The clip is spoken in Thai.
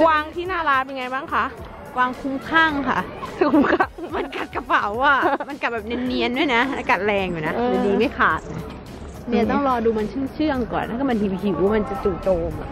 กวางที่หน้าร้านเป็นไงบ้างคะ กวางคุ้มข้างค่ะ คุ้มข้าง มันกัดกระเป๋าอะ มันกัดแบบเนียนๆด้วยนะกัดแรงอยู่นะดีไม่ขาด เนี่ยต้องรอดูมันเชื่องๆก่อน ถ้าก็มันหิวๆมันจะจู่โจมอะ